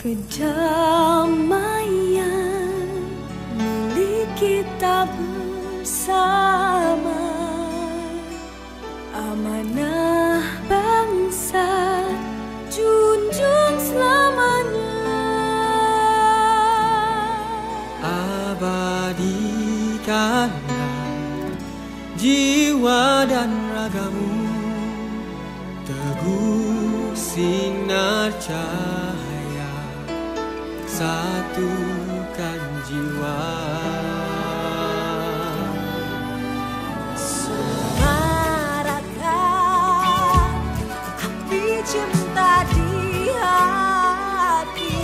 Kedamaian milik kita bersama. Amanah bangsa junjung selamanya. Abadikanlah jiwa dan ragamu Teguh sinar cahaya Satukan jiwa. Semarakkan api cinta di hati.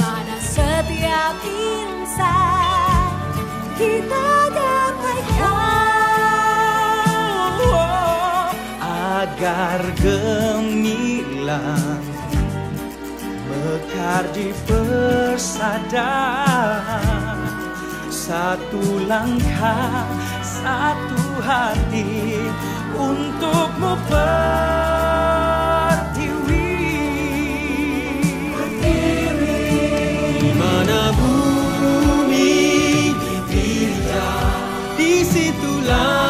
Pada setiap insan kita damaikan Agar gemilang Mekar di persada. Satu langkah, satu hati Untukmu pertiwi. Pertiwi. Di mana bumi ditidur, di situlah.